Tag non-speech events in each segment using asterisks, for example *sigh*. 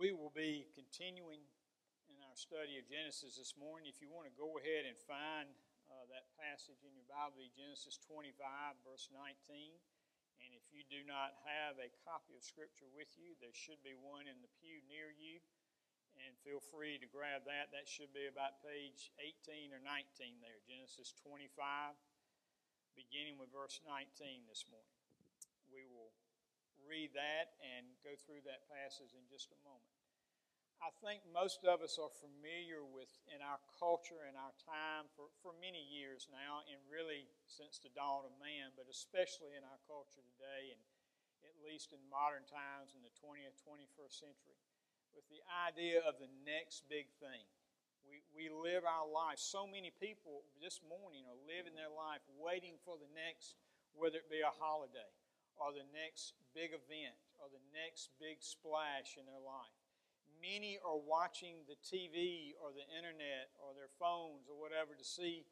We will be continuing in our study of Genesis this morning. If you want to go ahead and find uh, that passage in your Bible, Genesis 25, verse 19. And if you do not have a copy of Scripture with you, there should be one in the pew near you. And feel free to grab that. That should be about page 18 or 19 there. Genesis 25, beginning with verse 19 this morning. Read that and go through that passage in just a moment. I think most of us are familiar with in our culture and our time for, for many years now, and really since the dawn of man, but especially in our culture today, and at least in modern times in the 20th, 21st century, with the idea of the next big thing. We, we live our life. So many people this morning are living their life waiting for the next, whether it be a holiday or the next big event or the next big splash in their life many are watching the TV or the internet or their phones or whatever to see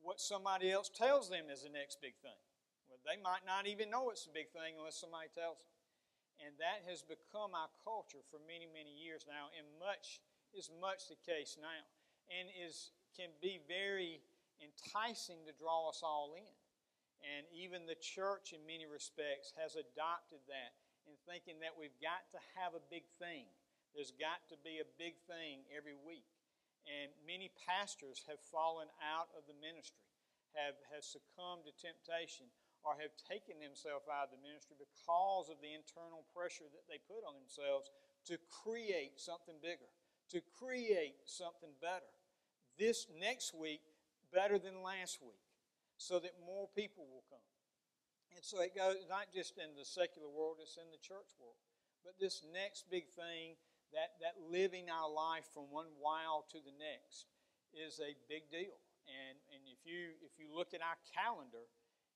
what somebody else tells them is the next big thing. Well, they might not even know it's a big thing unless somebody tells them. And that has become our culture for many, many years now, and much is much the case now, and is can be very enticing to draw us all in. And even the church, in many respects, has adopted that in thinking that we've got to have a big thing. There's got to be a big thing every week. And many pastors have fallen out of the ministry, have, have succumbed to temptation, or have taken themselves out of the ministry because of the internal pressure that they put on themselves to create something bigger, to create something better. This next week, better than last week, so that more people will come. And so it goes not just in the secular world, it's in the church world. But this next big thing that, that living our life from one while to the next is a big deal. And, and if, you, if you look at our calendar,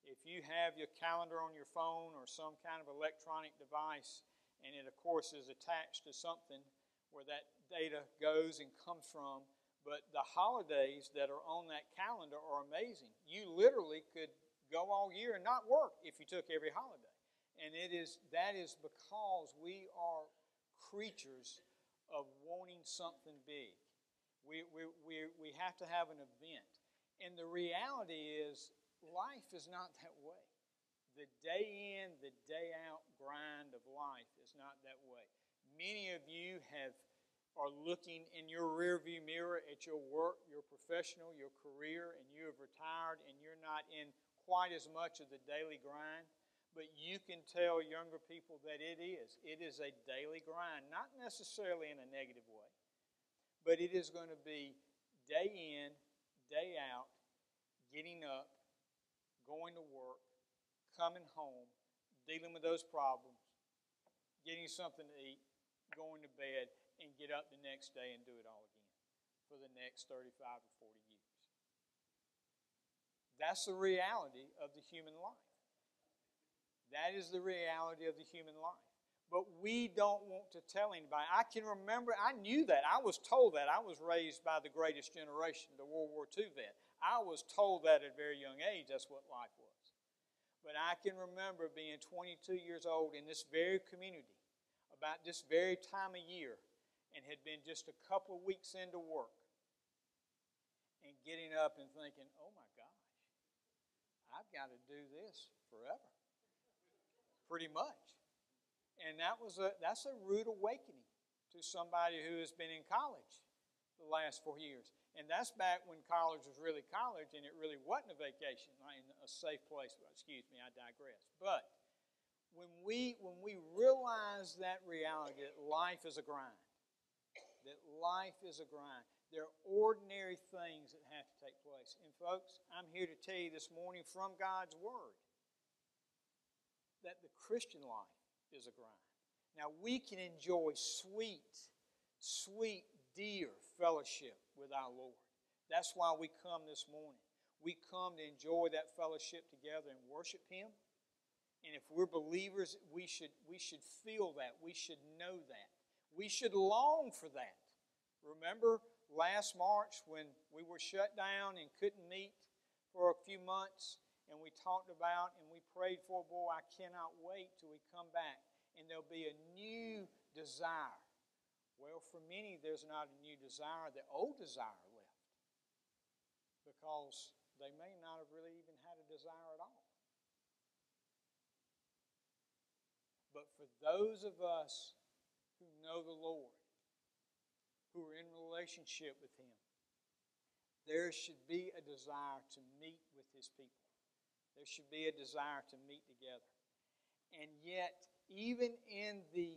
if you have your calendar on your phone or some kind of electronic device, and it, of course, is attached to something where that data goes and comes from, but the holidays that are on that calendar are amazing. You literally could go all year and not work if you took every holiday. And it is that is because we are creatures of wanting something big. We, we, we, we have to have an event. And the reality is, life is not that way. The day in, the day out grind of life is not that way. Many of you have are looking in your rearview mirror at your work, your professional, your career, and you have retired and you're not in quite as much of the daily grind. But you can tell younger people that it is. It is a daily grind, not necessarily in a negative way, but it is going to be day in, day out, getting up, going to work, coming home, dealing with those problems, getting something to eat, going to bed, and get up the next day and do it all again for the next 35 or 40 years. That's the reality of the human life. That is the reality of the human life. But we don't want to tell anybody. I can remember, I knew that. I was told that. I was raised by the greatest generation, the World War II vet. I was told that at a very young age. That's what life was. But I can remember being 22 years old in this very community, about this very time of year, and had been just a couple of weeks into work, and getting up and thinking, oh my gosh, I've got to do this forever pretty much. And that was a, that's a rude awakening to somebody who has been in college the last four years. And that's back when college was really college and it really wasn't a vacation, in a safe place. Excuse me, I digress. But when we, when we realize that reality that life is a grind, that life is a grind, there are ordinary things that have to take place. And folks, I'm here to tell you this morning from God's Word that the Christian life is a grind. Now, we can enjoy sweet, sweet, dear fellowship with our Lord. That's why we come this morning. We come to enjoy that fellowship together and worship Him. And if we're believers, we should, we should feel that. We should know that. We should long for that. Remember last March when we were shut down and couldn't meet for a few months? and we talked about and we prayed for, boy, I cannot wait till we come back and there'll be a new desire Well, for many, there's not a new desire. The old desire left because they may not have really even had a desire at all. But for those of us know the Lord, who are in relationship with Him, there should be a desire to meet with His people. There should be a desire to meet together. And yet, even in the,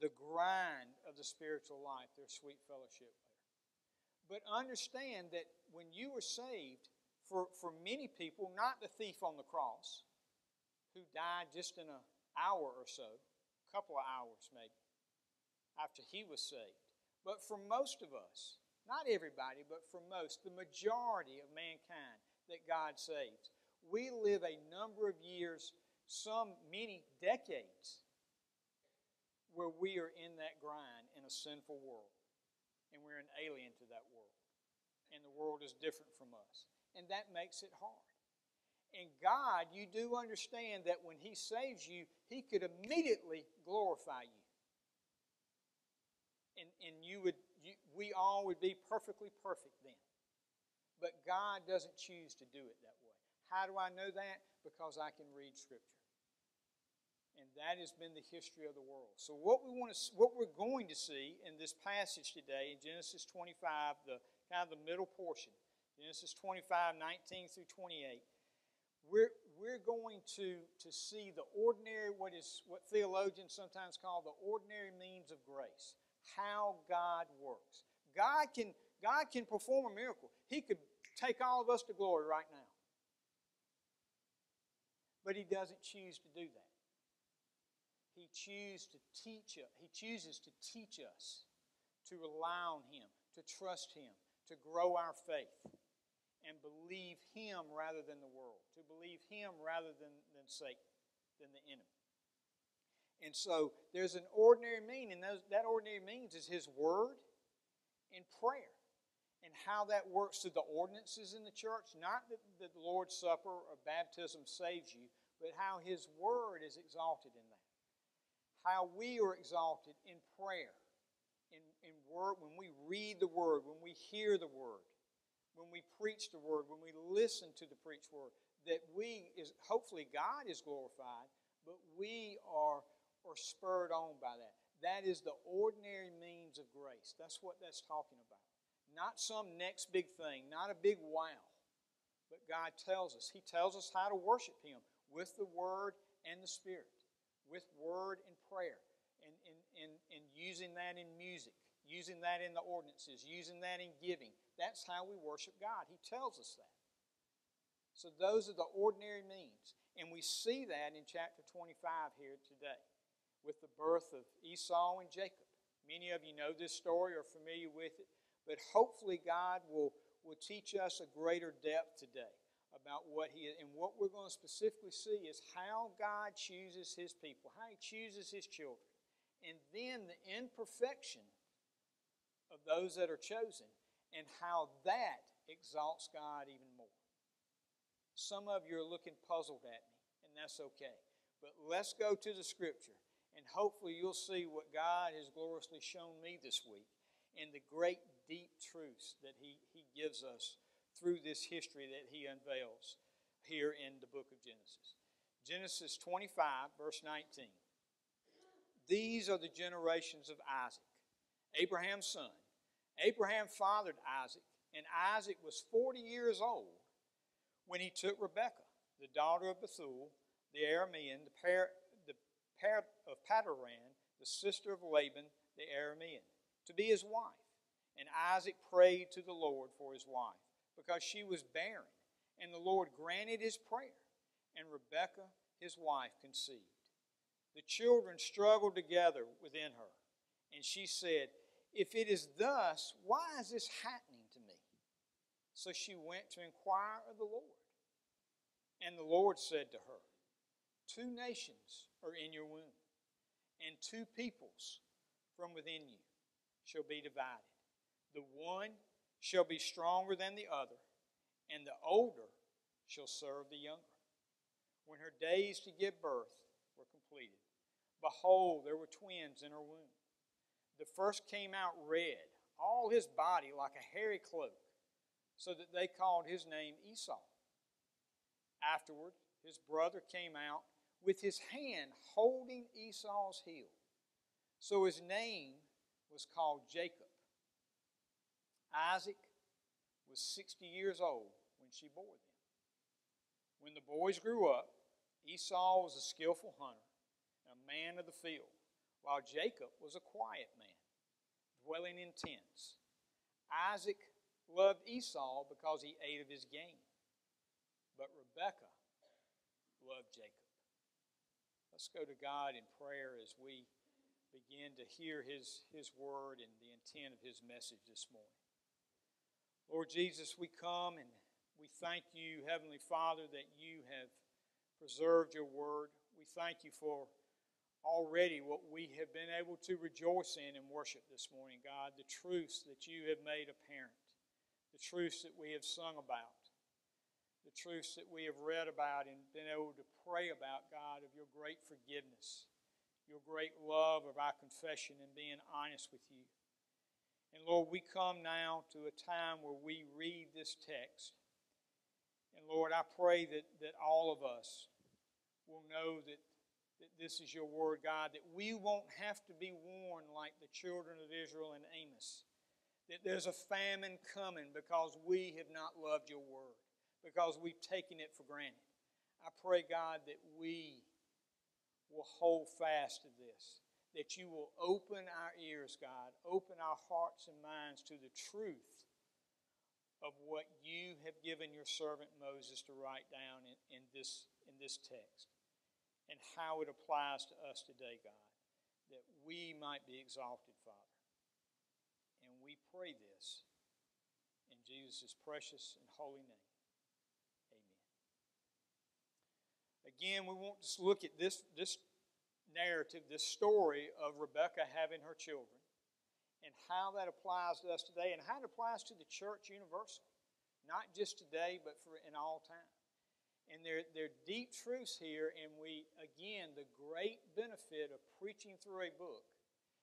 the grind of the spiritual life, there's sweet fellowship there. But understand that when you were saved, for, for many people, not the thief on the cross, who died just in an hour or so, a couple of hours maybe, after he was saved. But for most of us, not everybody, but for most, the majority of mankind that God saves, we live a number of years, some many decades, where we are in that grind in a sinful world. And we're an alien to that world. And the world is different from us. And that makes it hard. And God, you do understand that when He saves you, He could immediately glorify you. And, and you would you, we all would be perfectly perfect then. But God doesn't choose to do it that way. How do I know that? Because I can read Scripture. And that has been the history of the world. So what we want to, what we're going to see in this passage today in Genesis 25, the kind of the middle portion, Genesis 25, 19 through 28, we're, we're going to, to see the ordinary, what is what theologians sometimes call the ordinary means of grace how God works. God can, God can perform a miracle. He could take all of us to glory right now. But He doesn't choose to do that. He chooses to teach us. He chooses to teach us to rely on Him, to trust Him, to grow our faith, and believe Him rather than the world, to believe Him rather than, than Satan, than the enemy. And so there's an ordinary meaning. Those, that ordinary means is His Word and prayer. And how that works through the ordinances in the church. Not that the Lord's Supper or baptism saves you, but how His Word is exalted in that. How we are exalted in prayer, in, in word, when we read the Word, when we hear the Word, when we preach the Word, when we listen to the preached Word, that we is hopefully God is glorified, but we are or spurred on by that. That is the ordinary means of grace. That's what that's talking about. Not some next big thing, not a big wow. But God tells us. He tells us how to worship Him with the Word and the Spirit, with Word and prayer, and, and, and, and using that in music, using that in the ordinances, using that in giving. That's how we worship God. He tells us that. So those are the ordinary means. And we see that in chapter 25 here today with the birth of Esau and Jacob. Many of you know this story or familiar with it, but hopefully God will, will teach us a greater depth today about what He. And what we're going to specifically see is how God chooses His people, how He chooses His children, and then the imperfection of those that are chosen, and how that exalts God even more. Some of you are looking puzzled at me, and that's okay. But let's go to the Scripture and hopefully, you'll see what God has gloriously shown me this week and the great deep truths that He, he gives us through this history that He unveils here in the book of Genesis. Genesis 25, verse 19. These are the generations of Isaac, Abraham's son. Abraham fathered Isaac, and Isaac was 40 years old when he took Rebekah, the daughter of Bethuel, the Aramean, the of Paddan, the sister of Laban the Aramean, to be his wife. And Isaac prayed to the Lord for his wife, because she was barren. And the Lord granted his prayer, and Rebekah, his wife, conceived. The children struggled together within her, and she said, If it is thus, why is this happening to me? So she went to inquire of the Lord. And the Lord said to her, Two nations are in your womb, and two peoples from within you shall be divided. The one shall be stronger than the other, and the older shall serve the younger. When her days to give birth were completed, behold, there were twins in her womb. the first came out red, all his body like a hairy cloak, so that they called his name Esau. Afterward, his brother came out with his hand holding Esau's heel. So his name was called Jacob. Isaac was 60 years old when she bore them. When the boys grew up, Esau was a skillful hunter and a man of the field, while Jacob was a quiet man, dwelling in tents. Isaac loved Esau because he ate of his game, but Rebekah loved Jacob. Let's go to God in prayer as we begin to hear his, his word and the intent of his message this morning. Lord Jesus, we come and we thank you, Heavenly Father, that you have preserved your word. We thank you for already what we have been able to rejoice in and worship this morning, God, the truths that you have made apparent, the truths that we have sung about, the truths that we have read about and been able to pray about, God, of your great forgiveness, your great love of our confession and being honest with you. And Lord, we come now to a time where we read this text. And Lord, I pray that, that all of us will know that that this is your word, God, that we won't have to be warned like the children of Israel and Amos, that there's a famine coming because we have not loved your word, because we've taken it for granted. I pray, God, that we will hold fast to this, that you will open our ears, God, open our hearts and minds to the truth of what you have given your servant Moses to write down in, in, this, in this text and how it applies to us today, God, that we might be exalted, Father. And we pray this in Jesus' precious and holy name. Amen. Again, we want to look at this, this narrative, this story of Rebecca having her children, and how that applies to us today, and how it applies to the church universal. Not just today, but for in all time. And there, there are deep truths here, and we, again, the great benefit of preaching through a book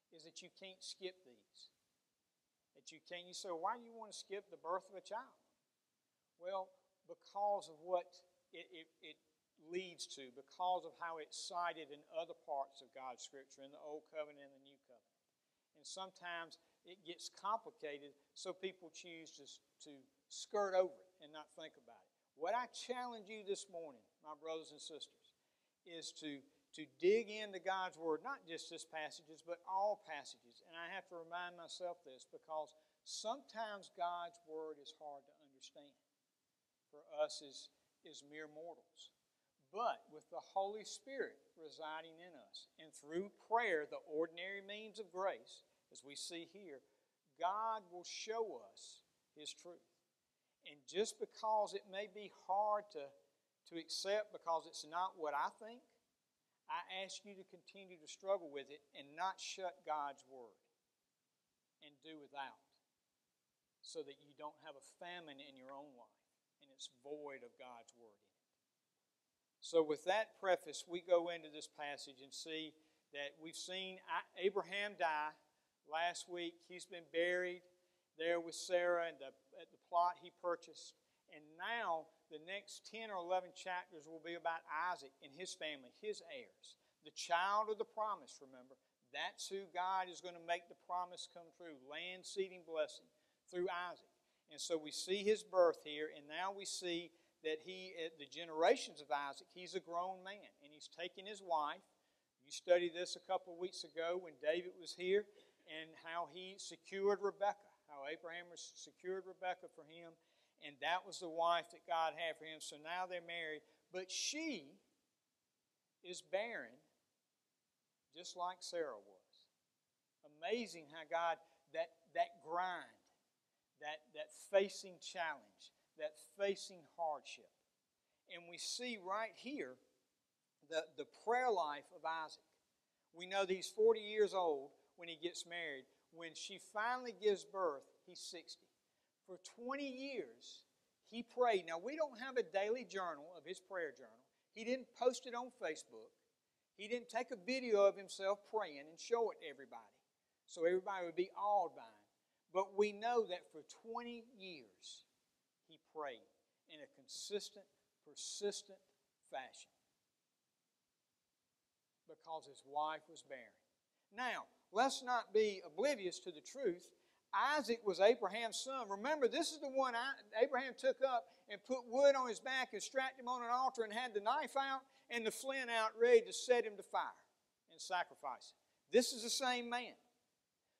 is that you can't skip these. That you can't, you say, why do you want to skip the birth of a child? Well, because of what it, it, it leads to, because of how it's cited in other parts of God's Scripture, in the Old Covenant and the New Covenant. And sometimes it gets complicated, so people choose to, to skirt over it and not think about it. What I challenge you this morning, my brothers and sisters, is to, to dig into God's Word, not just this passages, but all passages. And I have to remind myself this because sometimes God's Word is hard to understand for us as, as mere mortals. But with the Holy Spirit residing in us, and through prayer, the ordinary means of grace, as we see here, God will show us His truth. And just because it may be hard to, to accept because it's not what I think, I ask you to continue to struggle with it and not shut God's Word and do without so that you don't have a famine in your own life and it's void of God's Word. So, with that preface, we go into this passage and see that we've seen Abraham die last week. He's been buried there with Sarah and the, the plot he purchased. And now the next 10 or 11 chapters will be about Isaac and his family, his heirs. The child of the promise, remember. That's who God is going to make the promise come true land, seeding, blessing through Isaac. And so we see his birth here, and now we see that he, at the generations of Isaac, he's a grown man, and he's taking his wife. You studied this a couple of weeks ago when David was here, and how he secured Rebekah how Abraham secured Rebekah for him, and that was the wife that God had for him. So now they're married, but she is barren, just like Sarah was. Amazing how God that that grind, that that facing challenge, that facing hardship, and we see right here the the prayer life of Isaac. We know that he's 40 years old when he gets married, when she finally gives birth, he's 60. For 20 years, he prayed. Now, we don't have a daily journal of his prayer journal. He didn't post it on Facebook. He didn't take a video of himself praying and show it to everybody. So everybody would be awed by him. But we know that for 20 years, prayed in a consistent, persistent fashion because his wife was barren. Now, let's not be oblivious to the truth. Isaac was Abraham's son. Remember, this is the one Abraham took up and put wood on his back and strapped him on an altar and had the knife out and the flint out ready to set him to fire and sacrifice. This is the same man.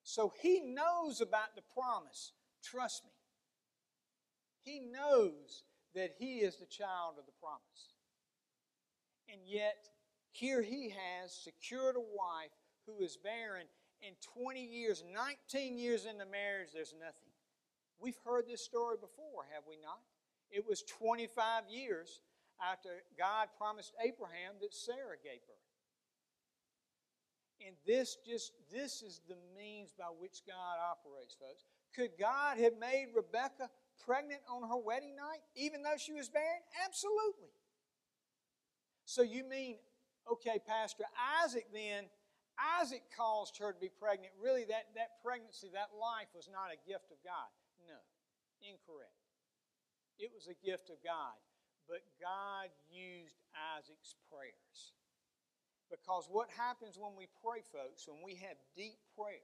So he knows about the promise. Trust me. He knows that he is the child of the promise. And yet, here he has secured a wife who is barren in 20 years, 19 years into marriage, there's nothing. We've heard this story before, have we not? It was 25 years after God promised Abraham that Sarah gave birth. And this just this is the means by which God operates, folks. Could God have made Rebecca pregnant on her wedding night, even though she was barren? Absolutely. So you mean, okay, Pastor, Isaac then, Isaac caused her to be pregnant. Really, that, that pregnancy, that life was not a gift of God. No, incorrect. It was a gift of God. But God used Isaac's prayers. Because what happens when we pray, folks, when we have deep prayer,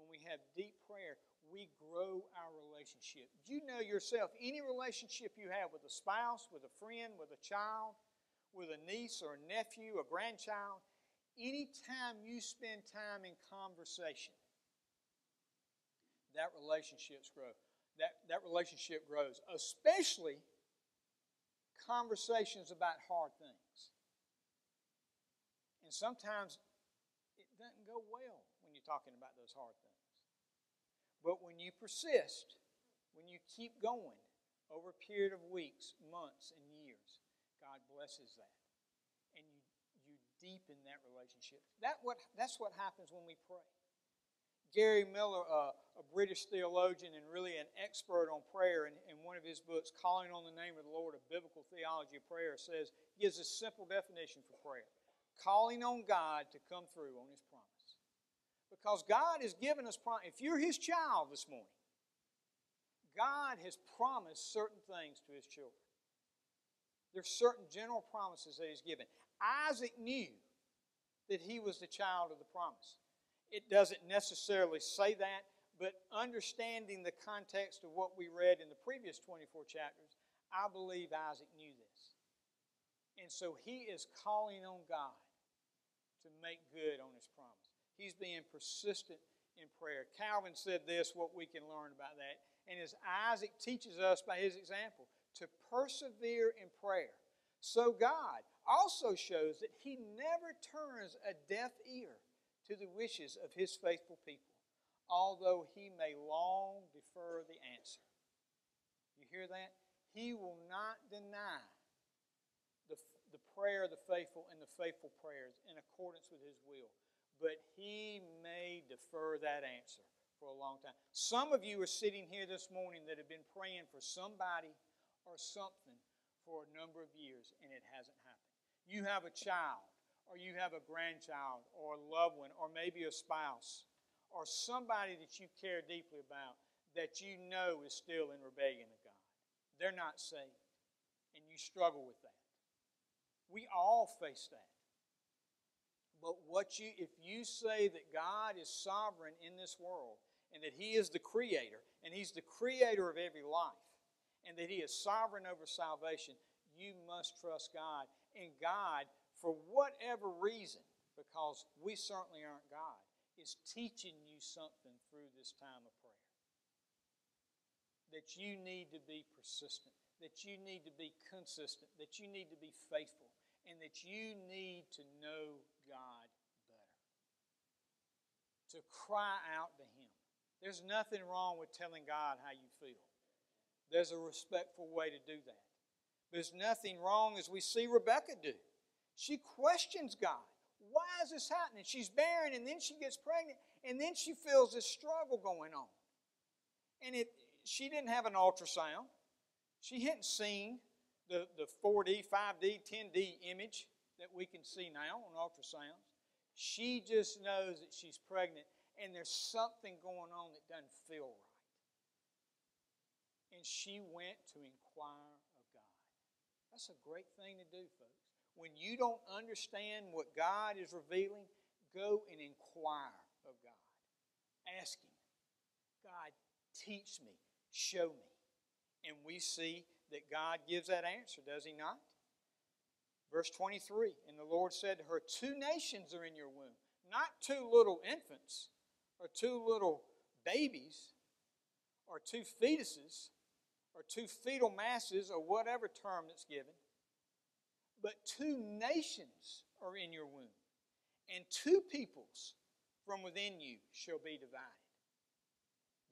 when we have deep prayer, we grow our relationship. Do you know yourself, any relationship you have with a spouse, with a friend, with a child, with a niece or a nephew, a grandchild, anytime you spend time in conversation, that relationships grow. That, that relationship grows, especially conversations about hard things. And sometimes it doesn't go well when you're talking about those hard things. But when you persist, when you keep going over a period of weeks, months, and years, God blesses that. And you, you deepen that relationship. That what, that's what happens when we pray. Gary Millar, uh, a British theologian and really an expert on prayer, in, in one of his books, Calling on the Name of the Lord, a Biblical Theology of Prayer, says, gives a simple definition for prayer calling on God to come through on His promise. Because God has given us promise. If you're His child this morning, God has promised certain things to His children. There's certain general promises that He's given. Isaac knew that he was the child of the promise. It doesn't necessarily say that, but understanding the context of what we read in the previous 24 chapters, I believe Isaac knew this. And so he is calling on God to make good on his promise. He's being persistent in prayer. Calvin said this, what we can learn about that. And as Isaac teaches us by his example, to persevere in prayer. So God also shows that he never turns a deaf ear to the wishes of his faithful people, although he may long defer the answer. You hear that? He will not deny the the prayer of the faithful and the faithful prayers in accordance with His will. But He may defer that answer for a long time. Some of you are sitting here this morning that have been praying for somebody or something for a number of years and it hasn't happened. You have a child, or you have a grandchild, or a loved one, or maybe a spouse, or somebody that you care deeply about that you know is still in rebellion to God. They're not saved, and you struggle with that. We all face that. But what you if you say that God is sovereign in this world and that he is the creator and he's the creator of every life and that he is sovereign over salvation, you must trust God. And God, for whatever reason, because we certainly aren't God, is teaching you something through this time of prayer. That you need to be persistent, that you need to be consistent, that you need to be faithful, and that you need to know God better. To cry out to Him. There's nothing wrong with telling God how you feel. There's a respectful way to do that. There's nothing wrong as we see Rebecca do. She questions God. Why is this happening? She's barren and then she gets pregnant and then she feels this struggle going on. And it she didn't have an ultrasound. She hadn't seen the, the 4D, 5D, 10D image that we can see now on ultrasounds. She just knows that she's pregnant and there's something going on that doesn't feel right. And she went to inquire of God. That's a great thing to do, folks. When you don't understand what God is revealing, go and inquire of God. Ask Him, God, teach me, show me. And we see that God gives that answer, does He not? Verse 23 And the Lord said to her, Two nations are in your womb, not two little infants or two little babies or two fetuses or two fetal masses or whatever term that's given, but two nations are in your womb, and two peoples from within you shall be divided.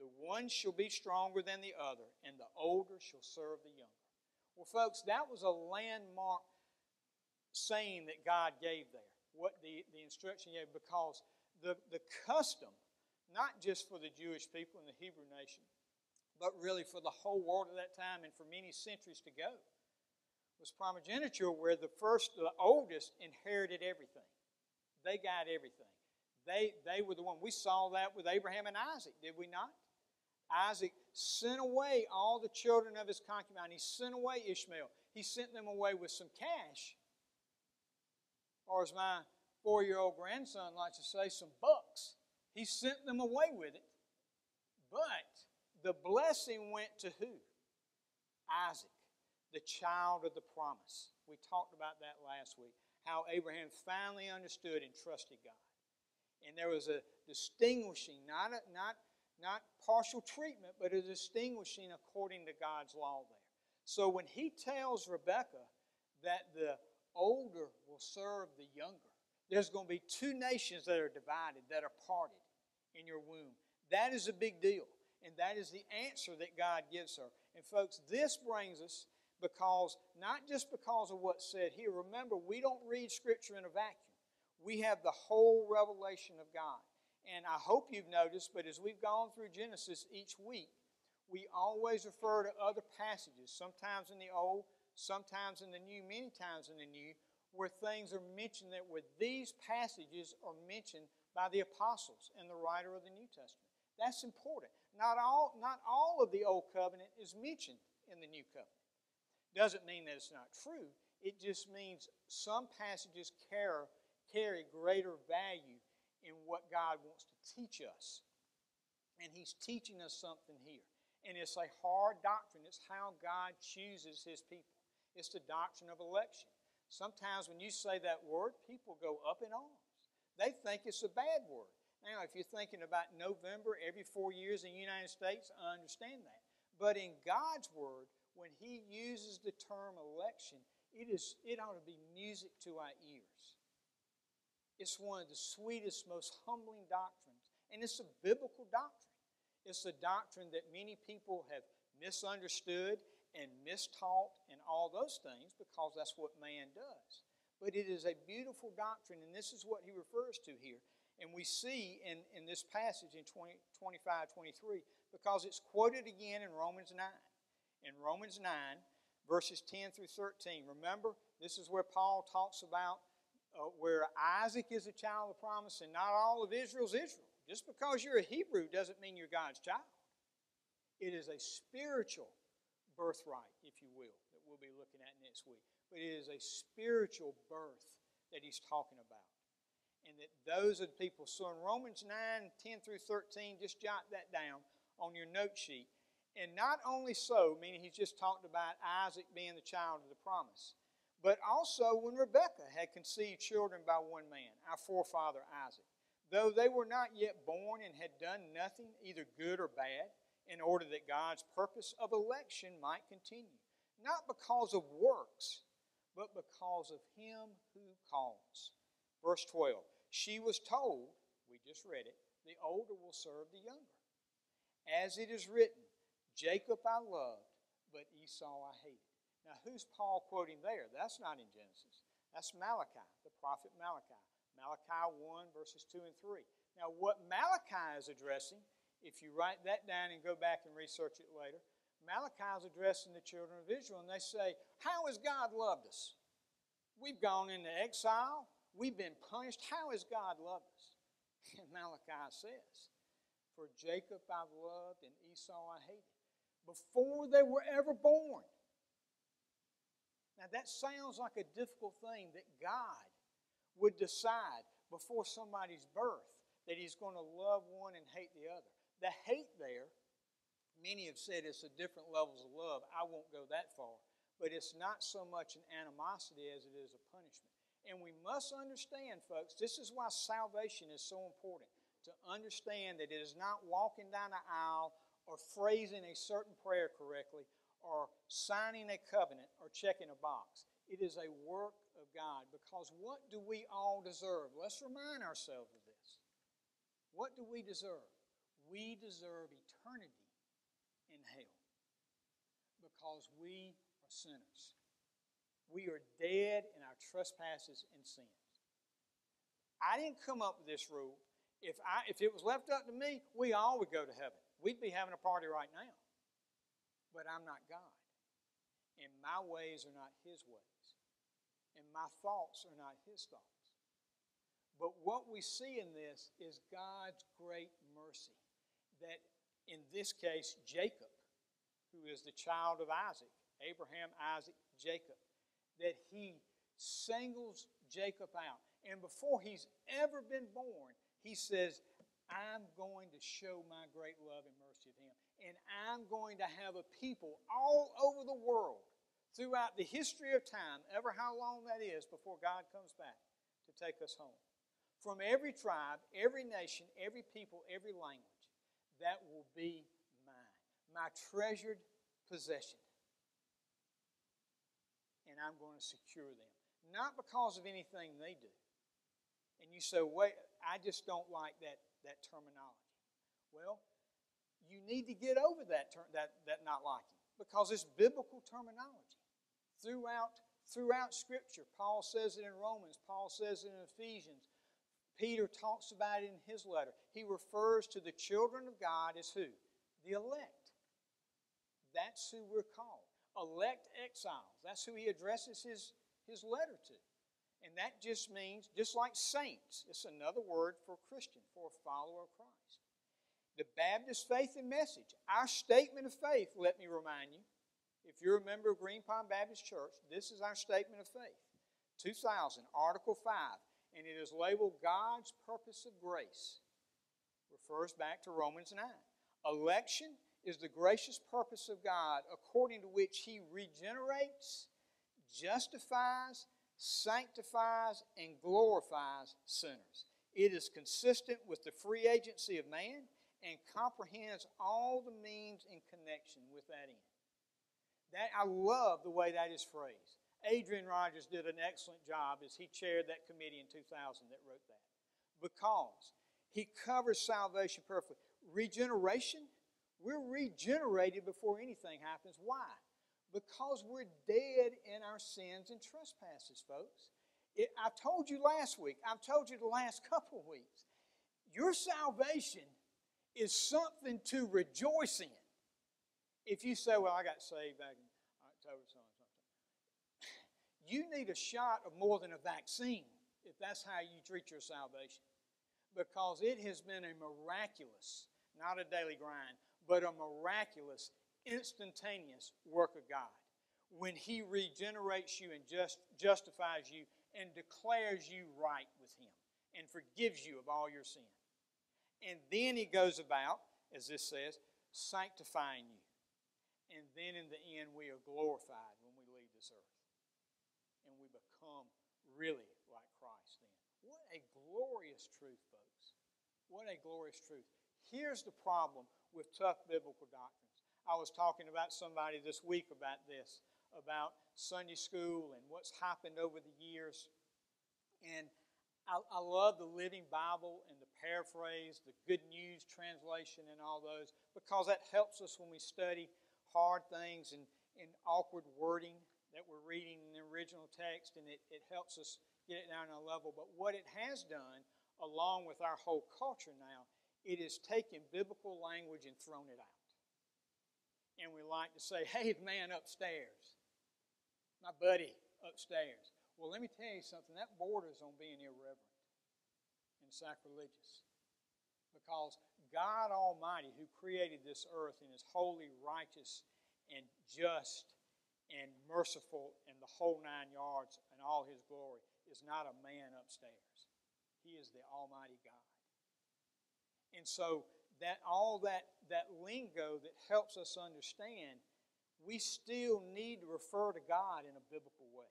The one shall be stronger than the other, and the older shall serve the younger. Well, folks, that was a landmark saying that God gave there, what the, the instruction gave, because the, the custom, not just for the Jewish people and the Hebrew nation, but really for the whole world at that time and for many centuries to go, was primogeniture where the first, the oldest, inherited everything. They got everything. They, they were the one. We saw that with Abraham and Isaac, did we not? Isaac sent away all the children of his concubine. He sent away Ishmael. He sent them away with some cash, or as my four year old grandson likes to say, some bucks. He sent them away with it. But the blessing went to who? Isaac, the child of the promise. We talked about that last week. How Abraham finally understood and trusted God. And there was a distinguishing, not, a, not, not partial treatment, but a distinguishing according to God's law there. So when he tells Rebekah that the older will serve the younger, there's going to be two nations that are divided, that are parted in your womb. That is a big deal. And that is the answer that God gives her. And folks, this brings us because, not just because of what's said here, remember, we don't read Scripture in a vacuum. We have the whole revelation of God. And I hope you've noticed, but as we've gone through Genesis each week, we always refer to other passages, sometimes in the Old, sometimes in the New, many times in the New, where things are mentioned that where these passages are mentioned by the apostles and the writer of the New Testament. That's important. Not all, not all of the Old Covenant is mentioned in the New Covenant. Doesn't mean that it's not true. It just means some passages carry, carry greater value in what God wants to teach us. And He's teaching us something here. And it's a hard doctrine. It's how God chooses His people. It's the doctrine of election. Sometimes when you say that word, people go up in arms. They think it's a bad word. Now, if you're thinking about November every four years in the United States, I understand that. But in God's Word, when He uses the term election, it, is, it ought to be music to our ears. It's one of the sweetest, most humbling doctrines, and it's a biblical doctrine. It's a doctrine that many people have misunderstood and mistaught and all those things because that's what man does. But it is a beautiful doctrine, and this is what he refers to here. And we see in, in this passage in 20, 25, 23, because it's quoted again in Romans 9. In Romans 9, verses 10 through 13. Remember, this is where Paul talks about uh, where Isaac is a child of promise and not all of Israel's Israel. Just because you're a Hebrew doesn't mean you're God's child. It is a spiritual birthright, if you will, that we'll be looking at next week. But it is a spiritual birth that he's talking about and that those are the people. So in Romans 9, 10 through 13, just jot that down on your note sheet. And not only so, meaning he's just talked about Isaac being the child of the promise, but also when Rebekah had conceived children by one man, our forefather Isaac, though they were not yet born and had done nothing, either good or bad, in order that God's purpose of election might continue, not because of works, but because of him who calls. Verse 12 She was told, we just read it, the older will serve the younger. As it is written, Jacob I loved, but Esau I hated. Now, who's Paul quoting there? That's not in Genesis. That's Malachi, the prophet Malachi. Malachi 1, verses 2 and 3. Now, what Malachi is addressing, if you write that down and go back and research it later, Malachi is addressing the children of Israel, and they say, How has God loved us? We've gone into exile. We've been punished. How has God loved us? *laughs* And Malachi says, For Jacob I've loved and Esau I hated, before they were ever born. Now that sounds like a difficult thing that God would decide before somebody's birth that he's going to love one and hate the other. The hate there, many have said it's a different levels of love. I won't go that far. But it's not so much an animosity as it is a punishment. And we must understand, folks, this is why salvation is so important. To understand that it is not walking down the aisle or phrasing a certain prayer correctly or signing a covenant or checking a box. It is a work of God because what do we all deserve? Let's remind ourselves of this. What do we deserve? We deserve eternity in hell because we are sinners. We are dead in our trespasses and sins. I didn't come up with this rule. If, I, if it was left up to me, we all would go to heaven. We'd be having a party right now. But I'm not God. And my ways are not His ways. And my thoughts are not His thoughts. But what we see in this is God's great mercy. That in this case, Jacob, who is the child of Isaac, Abraham, Isaac, Jacob, that he singles Jacob out. And before he's ever been born, he says, I'm going to show my great love and mercy of him. And I'm going to have a people all over the world throughout the history of time, ever how long that is before God comes back to take us home. From every tribe, every nation, every people, every language, that will be mine, my treasured possession and I'm going to secure them. Not because of anything they do. And you say, wait, I just don't like that, that terminology. Well, you need to get over that, ter- that, that not liking because it's biblical terminology. Throughout, throughout Scripture, Paul says it in Romans, Paul says it in Ephesians, Peter talks about it in his letter. He refers to the children of God as who? The elect. That's who we're called elect exiles. That's who he addresses his, his letter to. And that just means, just like saints, it's another word for Christian, for a follower of Christ. The Baptist faith and message, our statement of faith, let me remind you, if you're a member of Green Pond Baptist Church, this is our statement of faith. 2000, Article 5, and it is labeled God's purpose of grace. Refers back to Romans 9. Election is the gracious purpose of God according to which He regenerates, justifies, sanctifies, and glorifies sinners. It is consistent with the free agency of man and comprehends all the means in connection with that end. That I love the way that is phrased. Adrian Rogers did an excellent job as he chaired that committee in 2000 that wrote that. Because he covers salvation perfectly. Regeneration we're regenerated before anything happens. Why? Because we're dead in our sins and trespasses, folks. It, I told you last week, I've told you the last couple of weeks. Your salvation is something to rejoice in. If you say, Well, I got saved back in you need a shot of more than a vaccine if that's how you treat your salvation. Because it has been a miraculous, not a daily grind, but a miraculous, instantaneous work of God. When He regenerates you and just justifies you and declares you right with Him and forgives you of all your sin. And then He goes about, as this says, sanctifying you. And then in the end, we are glorified when we leave this earth. And we become really like Christ then. What a glorious truth, folks. What a glorious truth. Here's the problem with tough biblical doctrines. I was talking about somebody this week about this, about Sunday school and what's happened over the years. And I, I love the Living Bible and the paraphrase, the Good News translation, and all those because that helps us when we study hard things and, and awkward wording that we're reading in the original text, and it, it helps us get it down on a level. But what it has done, along with our whole culture now, it has taken biblical language and thrown it out. And we like to say, hey, man upstairs, my buddy upstairs. Well, let me tell you something, that borders on being irreverent and sacrilegious. Because God Almighty, who created this earth and is holy, righteous, and just, and merciful, and the whole nine yards, and all his glory, is not a man upstairs. He is the Almighty God. And so that all that, that lingo that helps us understand, we still need to refer to God in a biblical way.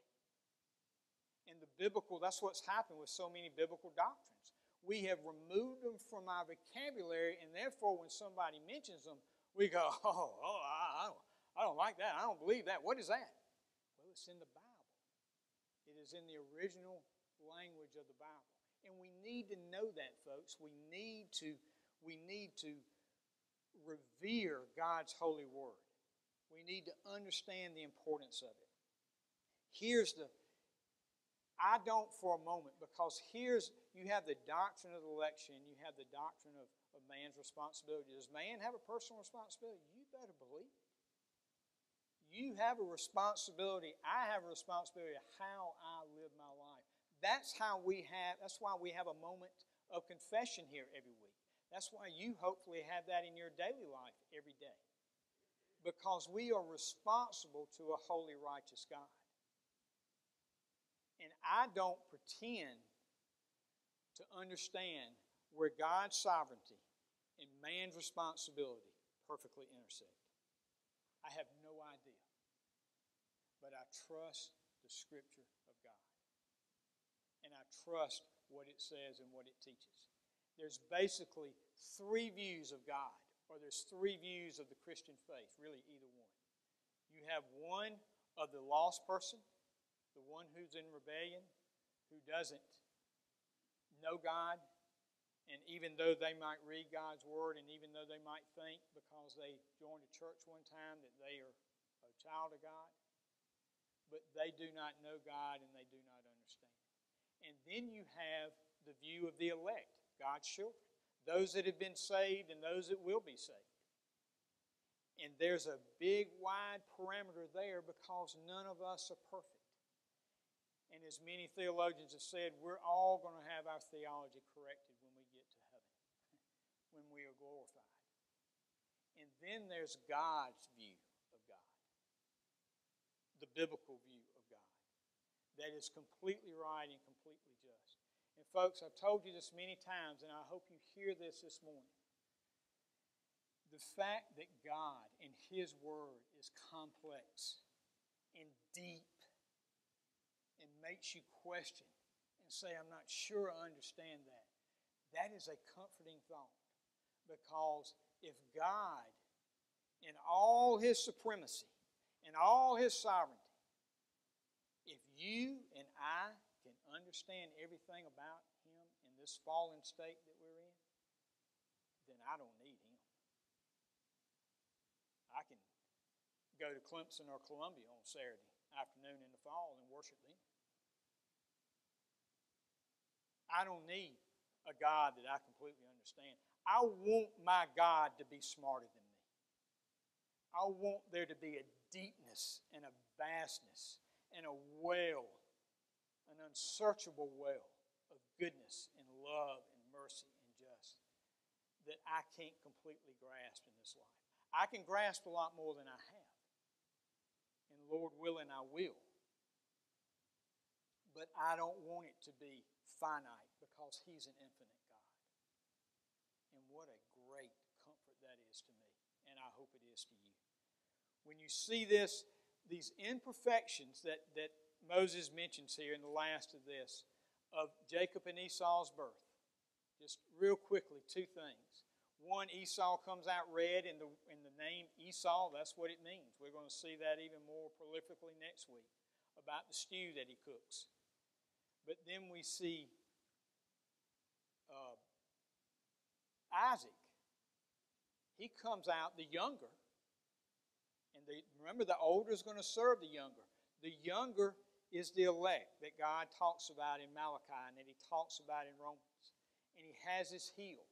In the biblical, that's what's happened with so many biblical doctrines. We have removed them from our vocabulary, and therefore, when somebody mentions them, we go, *laughs* oh, oh I, I don't like that. I don't believe that. What is that? Well, it's in the Bible. It is in the original language of the Bible. And we need to know that, folks. We need to, we need to revere God's holy word. We need to understand the importance of it. Here's the I don't for a moment, because here's you have the doctrine of election, you have the doctrine of, of man's responsibility. Does man have a personal responsibility? You better believe. You have a responsibility. I have a responsibility of how I live my life. That's how we have, that's why we have a moment of confession here every week. That's why you hopefully have that in your daily life every day. Because we are responsible to a holy, righteous God. And I don't pretend to understand where God's sovereignty and man's responsibility perfectly intersect. I have no idea. But I trust the Scripture of God. And I trust what it says and what it teaches. There's basically three views of God, or there's three views of the Christian faith, really, either one. You have one of the lost person, the one who's in rebellion, who doesn't know God, and even though they might read God's Word, and even though they might think because they joined a church one time that they are a child of God, but they do not know God and they do not understand. And then you have the view of the elect, God's children, those that have been saved and those that will be saved. And there's a big, wide parameter there because none of us are perfect. And as many theologians have said, we're all going to have our theology corrected when we get to heaven, *laughs* when we are glorified. And then there's God's view the biblical view of God, that is completely right and completely just. And folks, I've told you this many times, and I hope you hear this this morning. The fact that God and His Word is complex and deep and makes you question and say, I'm not sure I understand that, that is a comforting thought. Because if God, in all his supremacy, in all his sovereignty, if you and I can understand everything about him in this fallen state that we're in, then I don't need him. I can go to Clemson or Columbia on Saturday afternoon in the fall and worship them. I don't need a God that I completely understand. I want my God to be smarter than me. I want there to be a deepness and a vastness and a well, an unsearchable well of goodness and love and mercy and just that I can't completely grasp in this life. I can grasp a lot more than I have. And Lord willing, I will. But I don't want it to be finite because He's an infinite God. And what a great comfort that is to me, and I hope it is to you. When you see this, these imperfections that, that Moses mentions here in the last of this, of Jacob and Esau's birth, just real quickly, two things. One, Esau comes out red in the, in the name Esau. That's what it means. We're going to see that even more prolifically next week about the stew that he cooks. But then we see uh, Isaac. He comes out the younger. And remember, the older is going to serve the younger. The younger is the elect that God talks about in Malachi and that he talks about in Romans. And he has his heel.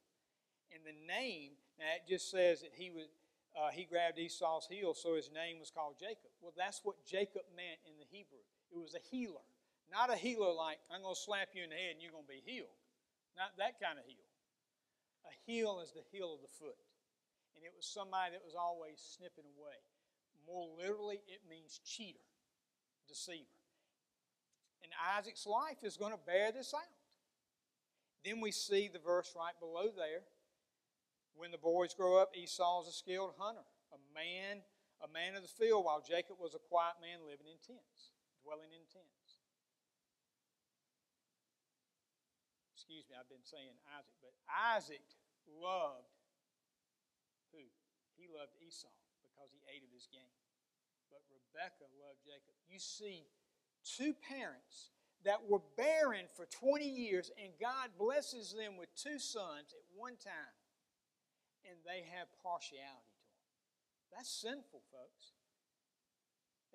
And the name, now it just says that he was uh, he grabbed Esau's heel, so his name was called Jacob. Well, that's what Jacob meant in the Hebrew. It was a healer. Not a healer like, I'm going to slap you in the head and you're going to be healed. Not that kind of heal. A heel is the heel of the foot. And it was somebody that was always snipping away. More literally, it means cheater, deceiver. And Isaac's life is going to bear this out. Then we see the verse right below there. When the boys grow up, Esau is a skilled hunter, a man, a man of the field, while Jacob was a quiet man living in tents, dwelling in tents. Excuse me, I've been saying Isaac, but Isaac loved who? He loved Esau because he ate of his game. But Rebekah loved Jacob. You see two parents that were barren for 20 years, and God blesses them with two sons at one time, and they have partiality to them. That's sinful, folks.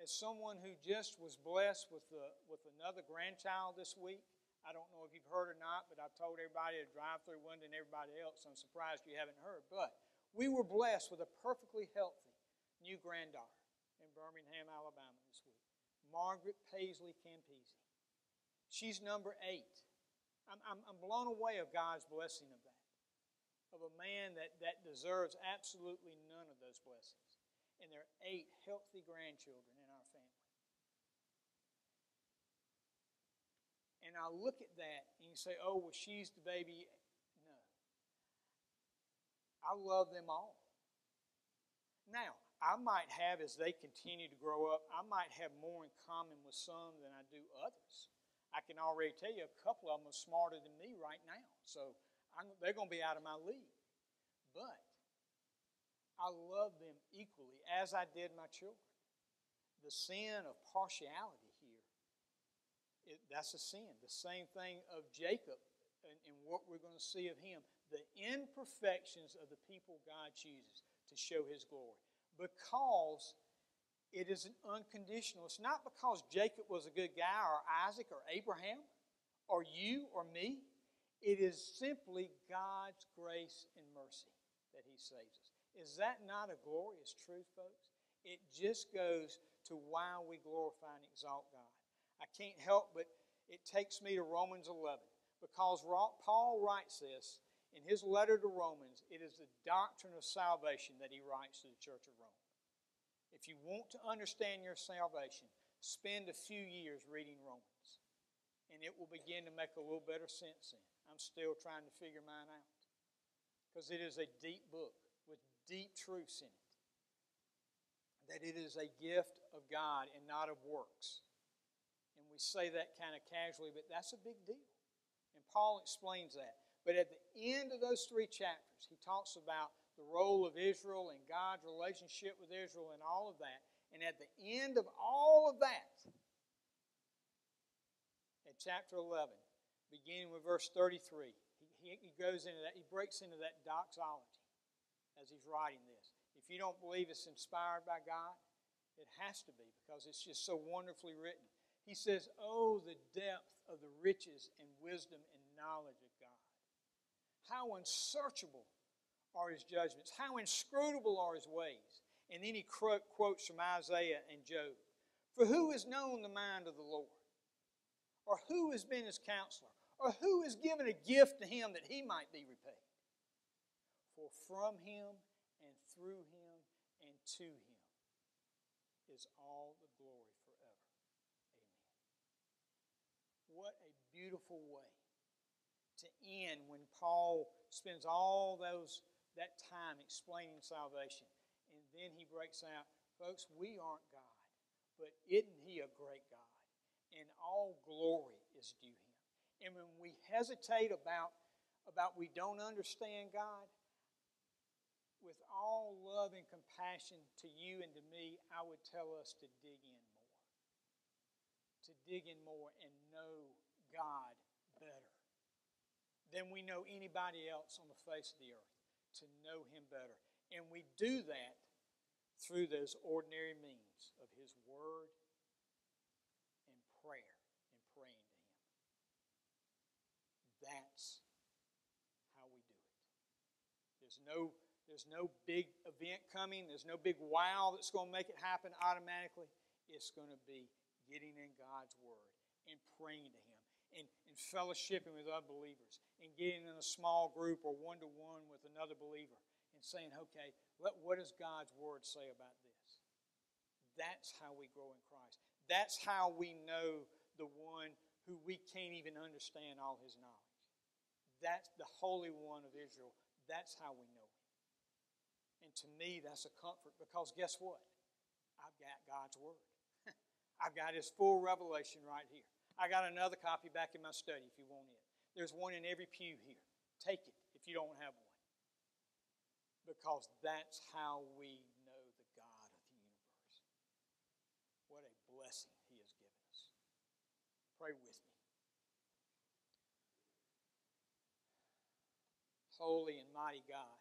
As someone who just was blessed with, the, with another grandchild this week, I don't know if you've heard or not, but I've told everybody to drive through one and everybody else. I'm surprised you haven't heard. But we were blessed with a perfectly healthy new granddaughter in Birmingham, Alabama this week. Margaret Paisley Campese. She's number eight. I'm, I'm, I'm blown away of God's blessing of that, of a man that, that deserves absolutely none of those blessings. And there are eight healthy grandchildren in our family. And I look at that and you say, oh, well, she's the baby. No. I love them all. Now, I might have, as they continue to grow up, I might have more in common with some than I do others. I can already tell you a couple of them are smarter than me right now, so I'm, they're going to be out of my league. But I love them equally as I did my children. The sin of partiality here, it, that's a sin. The same thing of Jacob and, and what we're going to see of him. The imperfections of the people God chooses to show his glory because it is an unconditional. It's not because Jacob was a good guy or Isaac or Abraham or you or me. It is simply God's grace and mercy that He saves us. Is that not a glorious truth, folks? It just goes to why we glorify and exalt God. I can't help but it takes me to Romans 11 because Paul writes this in his letter to Romans, it is the doctrine of salvation that he writes to the church of Rome. If you want to understand your salvation, spend a few years reading Romans, and it will begin to make a little better sense in. I'm still trying to figure mine out because it is a deep book with deep truths in it. That it is a gift of God and not of works. And we say that kind of casually, but that's a big deal. And Paul explains that. But at the end of those three chapters, he talks about the role of Israel and God's relationship with Israel and all of that. And at the end of all of that, at chapter 11, beginning with verse 33, he, he goes into that, he breaks into that doxology as he's writing this. If you don't believe it's inspired by God, it has to be because it's just so wonderfully written. He says, Oh, the depth of the riches and wisdom and knowledge of how unsearchable are his judgments, how inscrutable are his ways. And then he quotes from Isaiah and Job For who has known the mind of the Lord? Or who has been his counselor? Or who has given a gift to him that he might be repaid? For from him and through him and to him is all the glory forever. Amen. What a beautiful way to end when Paul spends all those that time explaining salvation. And then he breaks out, folks, we aren't God, but isn't he a great God? And all glory is due him. And when we hesitate about, about we don't understand God, with all love and compassion to you and to me, I would tell us to dig in more. To dig in more and know God than we know anybody else on the face of the earth, to know Him better. And we do that through those ordinary means of His Word and prayer and praying to Him. That's how we do it. There's no, there's no big event coming, there's no big wow that's going to make it happen automatically. It's going to be getting in God's Word and praying to Him and, and fellowshipping with other believers and getting in a small group or one to one with another believer and saying, okay, what, what does God's Word say about this? That's how we grow in Christ. That's how we know the one who we can't even understand all his knowledge. That's the Holy One of Israel. That's how we know him. And to me, that's a comfort because guess what? I've got God's Word. *laughs* I've got His full revelation right here. I got another copy back in my study if you want it. There's one in every pew here. Take it if you don't have one. Because that's how we know the God of the universe. What a blessing He has given us. Pray with me. Holy and mighty God,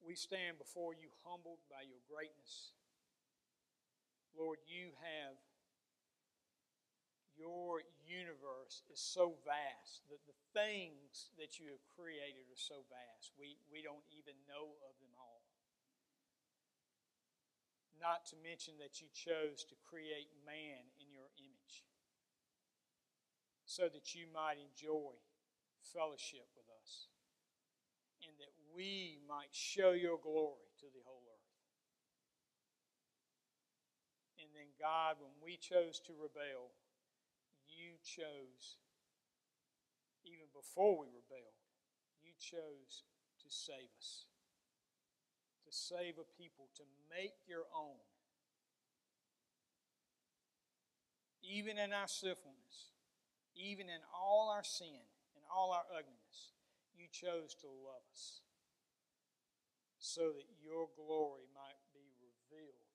we stand before you humbled by your greatness. Lord, you have your universe is so vast that the things that you have created are so vast. We, we don't even know of them all. Not to mention that you chose to create man in your image so that you might enjoy fellowship with us and that we might show your glory to the whole earth. And then, God, when we chose to rebel, you chose, even before we rebelled, you chose to save us, to save a people, to make your own. Even in our sinfulness, even in all our sin and all our ugliness, you chose to love us so that your glory might be revealed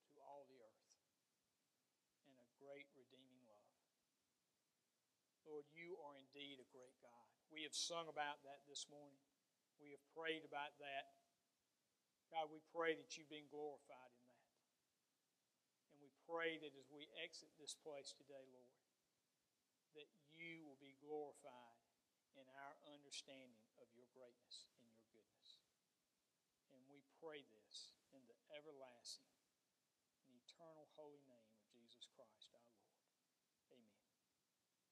Lord, you are indeed a great God. We have sung about that this morning. We have prayed about that. God, we pray that you've been glorified in that. And we pray that as we exit this place today, Lord, that you will be glorified in our understanding of your greatness and your goodness. And we pray this in the everlasting